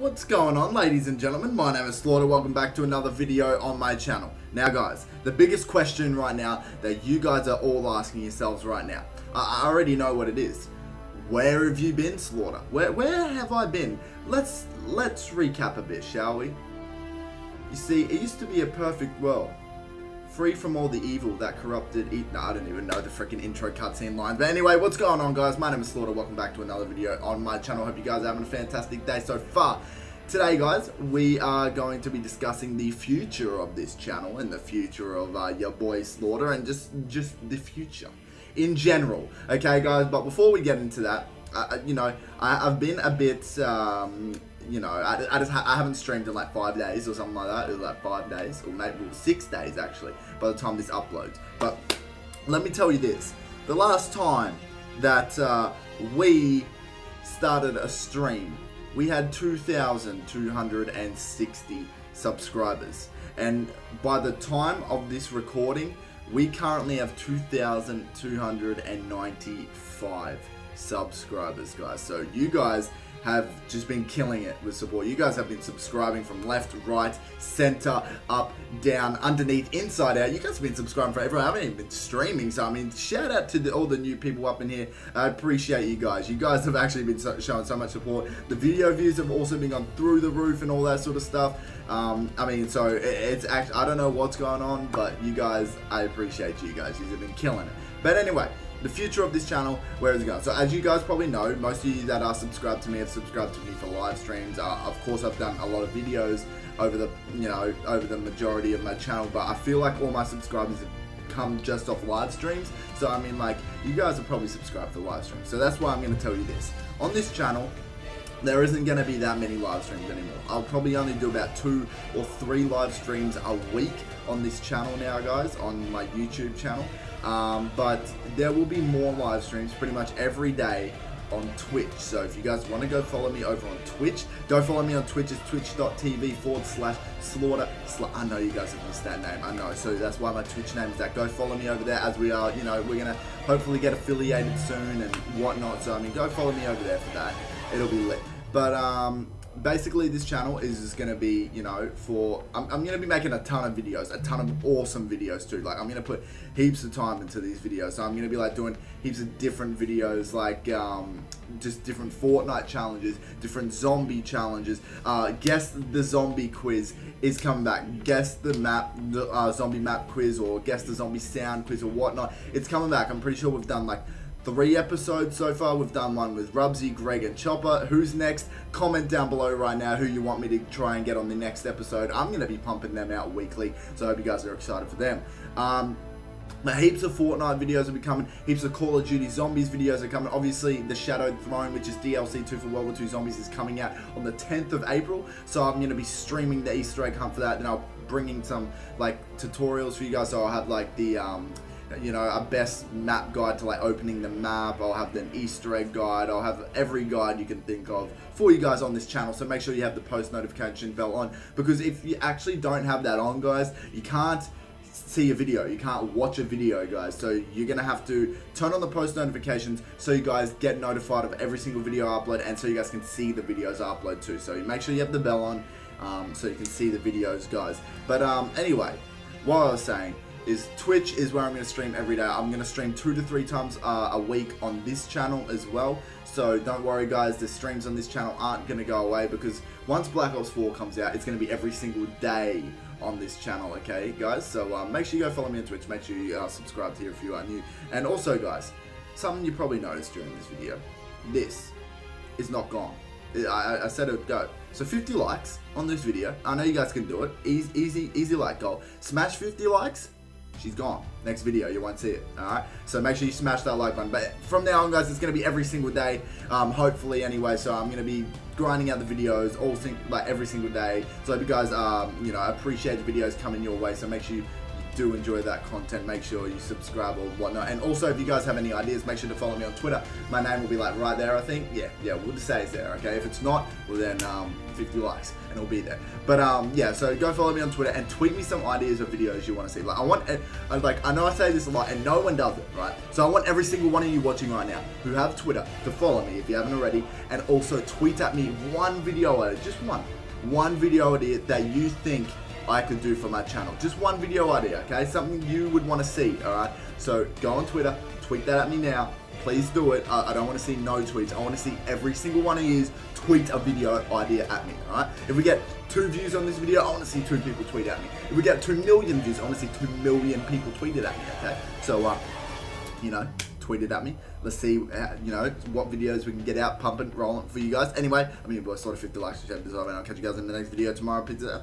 What's going on ladies and gentlemen, my name is Slaughter, welcome back to another video on my channel. Now guys, the biggest question right now that you guys are all asking yourselves right now, I, already know what it is. Where have you been Slaughter? Where, where have I been? Let's, let's recap a bit, shall we? You see, it used to be a perfect world free from all the evil that corrupted it. No, I don't even know the freaking intro cutscene line. But anyway, what's going on, guys? My name is Slaughter. Welcome back to another video on my channel. Hope you guys are having a fantastic day so far. Today, guys, we are going to be discussing the future of this channel and the future of uh, your boy Slaughter and just just the future in general. Okay, guys. But before we get into that, uh, you know, I, have been a bit um, you know, I, I just ha I haven't streamed in like five days or something like that. It was like five days, or maybe well, six days actually, by the time this uploads. But let me tell you this: the last time that uh, we started a stream, we had 2,260 subscribers, and by the time of this recording, we currently have 2,295 subscribers, guys. So you guys have just been killing it with support. You guys have been subscribing from left, right, center, up, down, underneath, inside out. You guys have been subscribing forever. I haven't even been streaming, so I mean, shout out to the, all the new people up in here. I appreciate you guys. You guys have actually been so, showing so much support. The video views have also been gone through the roof and all that sort of stuff. Um, I mean, so it, it's actually, I don't know what's going on, but you guys, I appreciate you guys. You have been killing it. But anyway, the future of this channel, where is it going? So as you guys probably know, most of you that are subscribed to me have subscribed to me for live streams. Uh, of course, I've done a lot of videos over the, you know, over the majority of my channel, but I feel like all my subscribers have come just off live streams. So I mean, like, you guys are probably subscribed for live streams. So that's why I'm going to tell you this. On this channel, there isn't going to be that many live streams anymore. I'll probably only do about two or three live streams a week on this channel now, guys, on my YouTube channel. Um, but there will be more live streams pretty much every day on Twitch. So if you guys want to go follow me over on Twitch, go follow me on Twitch. It's twitch.tv forward slash slaughter. I know you guys have missed that name. I know. So that's why my Twitch name is that. Go follow me over there as we are, you know, we're going to hopefully get affiliated soon and whatnot. So, I mean, go follow me over there for that. It'll be lit. But, um, basically this channel is just to be, you know, for, I'm, I'm to be making a ton of videos, a ton of awesome videos too. Like, I'm to put heaps of time into these videos. So I'm to be like doing heaps of different videos, like um, just different Fortnite challenges, different zombie challenges. Uh, guess the zombie quiz is coming back. Guess the map, the uh, zombie map quiz, or guess the zombie sound quiz, or whatnot. It's coming back. I'm pretty sure we've done like three episodes so far. We've done one with Rubsy, Greg, and Chopper. Who's next? Comment down below right now who you want me to try and get on the next episode. I'm going to be pumping them out weekly, so I hope you guys are excited for them. Um, heaps of Fortnite videos will be coming. Heaps of Call of Duty Zombies videos are coming. Obviously, the Shadowed Throne, which is DLC 2 for World War 2 Zombies, is coming out on the 10th of April. So I'm going to be streaming the Easter egg hunt for that. Then I'll bringing some like tutorials for you guys. So I'll have like the um, you know, a best map guide to like opening the map. I'll have an Easter egg guide. I'll have every guide you can think of for you guys on this channel. So make sure you have the post notification bell on because if you actually don't have that on, guys, you can't see a video. You can't watch a video, guys. So you're to have to turn on the post notifications so you guys get notified of every single video I upload and so you guys can see the videos I upload too. So you make sure you have the bell on um, so you can see the videos, guys. But um, anyway, what I was saying, is Twitch is where I'm going to stream every day. I'm going to stream two to three times uh, a week on this channel as well. So don't worry guys, the streams on this channel aren't going to go away because once Black Ops 4 comes out, it's going to be every single day on this channel, okay guys? So um, make sure you go follow me on Twitch, make sure you uh, subscribe here if you are new. And also guys, something you probably noticed during this video, this is not gone. I, I said it would go. So 50 likes on this video. I know you guys can do it. Easy, easy, easy like goal. Smash 50 likes she's gone. Next video, you won't see it. Alright? So make sure you smash that like button. But from now on, guys, it's to be every single day. Um, hopefully, anyway. So I'm to be grinding out the videos all like every single day. So I hope you guys, um, you know, appreciate the videos coming your way. So make sure you do enjoy that content, make sure you subscribe or whatnot. And also, if you guys have any ideas, make sure to follow me on Twitter. My name will be like right there, I think. Yeah, yeah, we'll just say it's there, okay? If it's not, well then um, 50 likes and it'll be there. But um, yeah, so go follow me on Twitter and tweet me some ideas of videos you want to see. Like I want, I, like I know I say this a lot and no one does it, right? So I want every single one of you watching right now who have Twitter to follow me if you haven't already, and also tweet at me one video idea, just one, one video idea that you think I could do for my channel. Just one video idea, okay? Something you would want to see, all right? So go on Twitter, tweet that at me now. Please do it. I, I don't want to see no tweets. I want to see every single one of you tweet a video idea at me, all right? If we get two views on this video, I want to see two people tweet at me. If we get two million views, I want to see two million people tweet it at me, okay? So, uh, you know, tweet it at me. Let's see, uh, you know, what videos we can get out, pumping, rolling for you guys. Anyway, I mean, we're sort of 50 likes, share this, and I'll catch you guys in the next video tomorrow. Pizza.